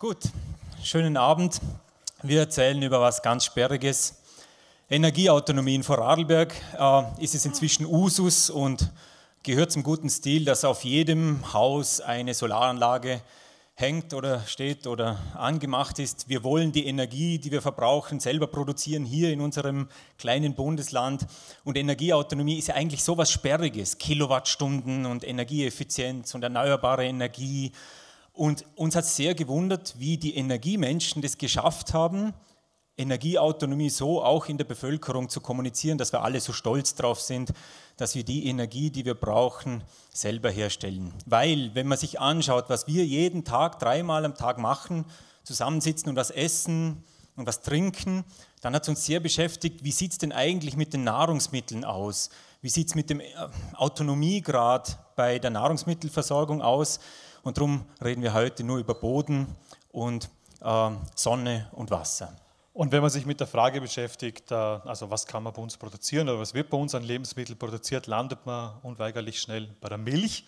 Gut, schönen Abend. Wir erzählen über was ganz Sperriges. Energieautonomie in Vorarlberg äh, ist es inzwischen Usus und gehört zum guten Stil, dass auf jedem Haus eine Solaranlage hängt oder steht oder angemacht ist. Wir wollen die Energie, die wir verbrauchen, selber produzieren hier in unserem kleinen Bundesland. Und Energieautonomie ist ja eigentlich so was Sperriges. Kilowattstunden und Energieeffizienz und erneuerbare Energie und uns hat sehr gewundert, wie die Energiemenschen das geschafft haben, Energieautonomie so auch in der Bevölkerung zu kommunizieren, dass wir alle so stolz drauf sind, dass wir die Energie, die wir brauchen, selber herstellen. Weil, wenn man sich anschaut, was wir jeden Tag, dreimal am Tag machen, zusammensitzen und was essen und was trinken, dann hat es uns sehr beschäftigt, wie sieht es denn eigentlich mit den Nahrungsmitteln aus? Wie sieht es mit dem äh, Autonomiegrad bei der Nahrungsmittelversorgung aus? Und darum reden wir heute nur über Boden und äh, Sonne und Wasser. Und wenn man sich mit der Frage beschäftigt, äh, also was kann man bei uns produzieren oder was wird bei uns an Lebensmitteln produziert, landet man unweigerlich schnell bei der Milch.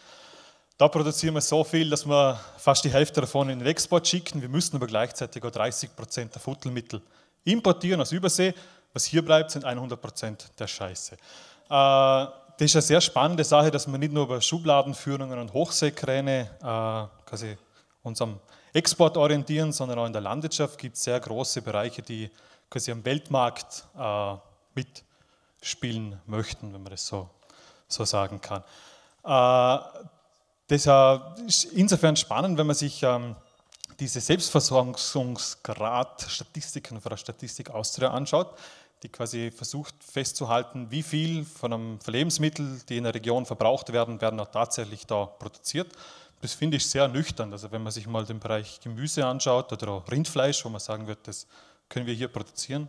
Da produzieren wir so viel, dass wir fast die Hälfte davon in den Export schicken. Wir müssen aber gleichzeitig auch 30 Prozent der Futtermittel importieren aus Übersee. Was hier bleibt, sind 100 Prozent der Scheiße. Äh, das ist eine sehr spannende Sache, dass wir nicht nur über Schubladenführungen und Hochseekräne äh, quasi uns am Export orientieren, sondern auch in der Landwirtschaft gibt es sehr große Bereiche, die quasi am Weltmarkt äh, mitspielen möchten, wenn man das so, so sagen kann. Äh, das ist insofern spannend, wenn man sich ähm, diese Selbstversorgungsgrad-Statistiken von der Statistik Austria anschaut die quasi versucht festzuhalten, wie viel von einem Lebensmittel, die in der Region verbraucht werden, werden auch tatsächlich da produziert. Das finde ich sehr nüchtern. Also wenn man sich mal den Bereich Gemüse anschaut oder auch Rindfleisch, wo man sagen wird, das können wir hier produzieren.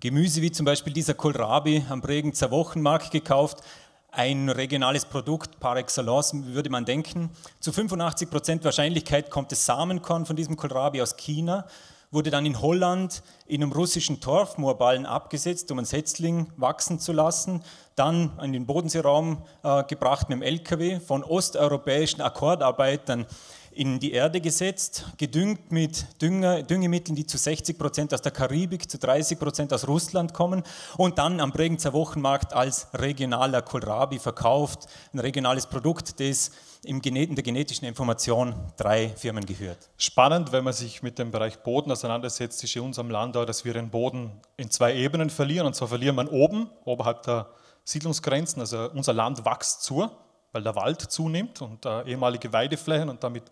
Gemüse wie zum Beispiel dieser Kohlrabi am Bregenzer Wochenmarkt gekauft, ein regionales Produkt par excellence, würde man denken. Zu 85 Prozent Wahrscheinlichkeit kommt das Samenkorn von diesem Kohlrabi aus China wurde dann in Holland in einem russischen Torfmoorballen abgesetzt, um einen Setzling wachsen zu lassen, dann in den Bodenseeraum äh, gebracht mit dem LKW, von osteuropäischen Akkordarbeitern in die Erde gesetzt, gedüngt mit Dünger, Düngemitteln, die zu 60 Prozent aus der Karibik, zu 30 Prozent aus Russland kommen und dann am Bregenzer Wochenmarkt als regionaler Kohlrabi verkauft, ein regionales Produkt, das in der genetischen Information drei Firmen gehört. Spannend, wenn man sich mit dem Bereich Boden auseinandersetzt, ist in unserem Land auch, dass wir den Boden in zwei Ebenen verlieren. Und zwar verlieren wir oben, oberhalb der Siedlungsgrenzen. Also unser Land wächst zu, weil der Wald zunimmt und äh, ehemalige Weideflächen und damit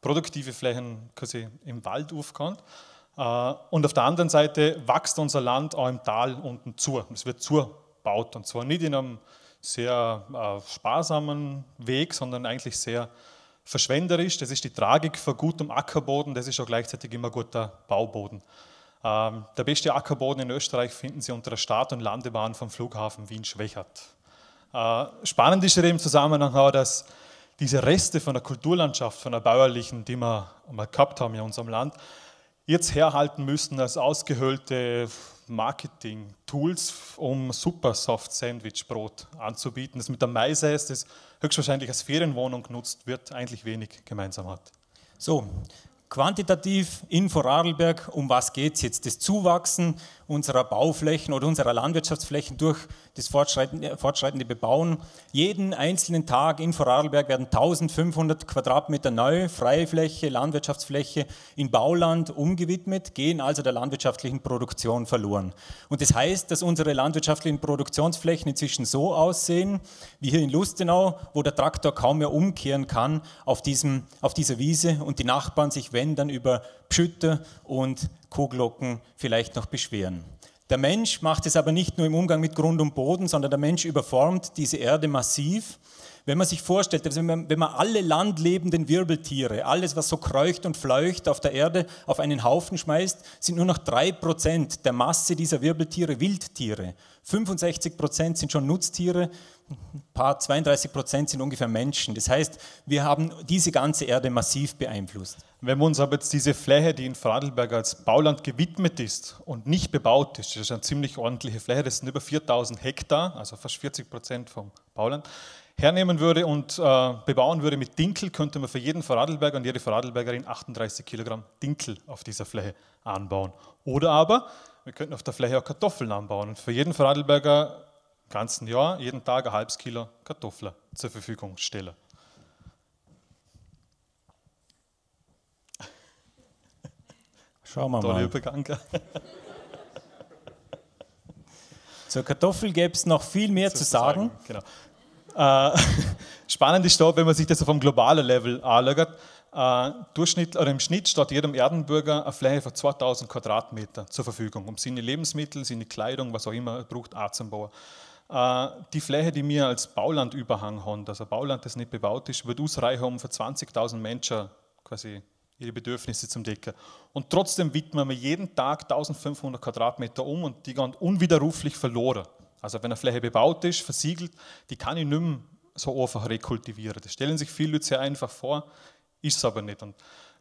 produktive Flächen quasi im Wald aufkommen. Äh, und auf der anderen Seite wächst unser Land auch im Tal unten zu. Es wird zugebaut und zwar nicht in einem sehr äh, sparsamen Weg, sondern eigentlich sehr verschwenderisch. Das ist die Tragik von gutem Ackerboden, das ist auch gleichzeitig immer guter Bauboden. Ähm, der beste Ackerboden in Österreich finden Sie unter der Start- und Landebahn vom Flughafen Wien-Schwächert. Äh, spannend ist in dem Zusammenhang auch, dass diese Reste von der Kulturlandschaft, von der bäuerlichen, die wir mal gehabt haben in unserem Land, jetzt herhalten müssen als ausgehöhlte Marketing-Tools, um super Soft Sandwich-Brot anzubieten, das mit der Mais-Eis, das höchstwahrscheinlich als Ferienwohnung genutzt wird, eigentlich wenig gemeinsam hat. So, quantitativ in Vorarlberg, um was geht es jetzt? Das Zuwachsen unserer Bauflächen oder unserer Landwirtschaftsflächen durch das fortschreitende, Bebauen. Jeden einzelnen Tag in Vorarlberg werden 1500 Quadratmeter neue Freifläche, Landwirtschaftsfläche in Bauland umgewidmet, gehen also der landwirtschaftlichen Produktion verloren. Und das heißt, dass unsere landwirtschaftlichen Produktionsflächen inzwischen so aussehen, wie hier in Lustenau, wo der Traktor kaum mehr umkehren kann auf, diesem, auf dieser Wiese und die Nachbarn sich, wenn, dann über Pschütter und Kuhglocken vielleicht noch beschweren. Der Mensch macht es aber nicht nur im Umgang mit Grund und Boden, sondern der Mensch überformt diese Erde massiv. Wenn man sich vorstellt, also wenn, man, wenn man alle landlebenden Wirbeltiere, alles, was so kreucht und fleucht auf der Erde, auf einen Haufen schmeißt, sind nur noch drei Prozent der Masse dieser Wirbeltiere Wildtiere. 65 Prozent sind schon Nutztiere, paar 32 Prozent sind ungefähr Menschen. Das heißt, wir haben diese ganze Erde massiv beeinflusst. Wenn wir uns aber jetzt diese Fläche, die in Vorarlberg als Bauland gewidmet ist und nicht bebaut ist, das ist eine ziemlich ordentliche Fläche, das sind über 4000 Hektar, also fast 40 Prozent vom Bauland. hernehmen würde und äh, bebauen würde mit Dinkel, könnte man für jeden Vorarlberger und jede Vorarlbergerin 38 Kilogramm Dinkel auf dieser Fläche anbauen. Oder aber wir könnten auf der Fläche auch Kartoffeln anbauen und für jeden Vorarlberger ganzen Jahr jeden Tag ein halbes Kilo Kartoffeln zur Verfügung stellen. Schauen wir Tolle mal. Übergang. Zur Kartoffel gäbe es noch viel mehr zu sagen. Genau. Äh, spannend ist da, wenn man sich das auf einem globalen Level anschaut, äh, Durchschnitt, oder im Schnitt steht jedem Erdenbürger eine Fläche von 2000 Quadratmeter zur Verfügung, um seine Lebensmittel, seine Kleidung, was auch immer er braucht, anzubauen. Äh, die Fläche, die wir als Baulandüberhang haben, also Bauland, das nicht bebaut ist, wird ausreichen, um für 20.000 Menschen quasi ihre Bedürfnisse zum Decken. Und trotzdem widmen wir jeden Tag 1500 Quadratmeter um und die gehen unwiderruflich verloren. Also wenn eine Fläche bebaut ist, versiegelt, die kann ich nicht mehr so einfach rekultivieren. Das stellen sich viele Leute sehr einfach vor, ist es aber nicht. Und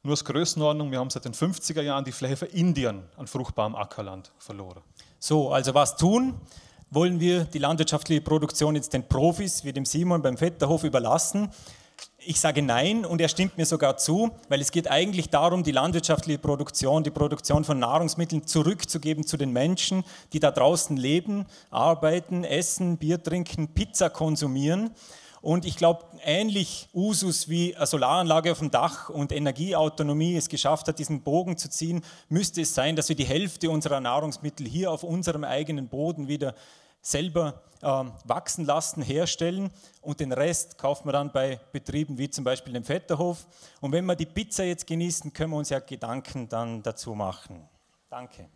nur als Größenordnung, wir haben seit den 50er Jahren die Fläche für Indien an fruchtbarem Ackerland verloren. So, also was tun? Wollen wir die landwirtschaftliche Produktion jetzt den Profis wie dem Simon beim Vetterhof überlassen? Ich sage nein und er stimmt mir sogar zu, weil es geht eigentlich darum, die landwirtschaftliche Produktion, die Produktion von Nahrungsmitteln zurückzugeben zu den Menschen, die da draußen leben, arbeiten, essen, Bier trinken, Pizza konsumieren. Und ich glaube, ähnlich Usus wie eine Solaranlage auf dem Dach und Energieautonomie es geschafft hat, diesen Bogen zu ziehen, müsste es sein, dass wir die Hälfte unserer Nahrungsmittel hier auf unserem eigenen Boden wieder selber äh, wachsen lassen, herstellen und den Rest kauft man dann bei Betrieben wie zum Beispiel dem Vetterhof. Und wenn wir die Pizza jetzt genießen, können wir uns ja Gedanken dann dazu machen. Danke.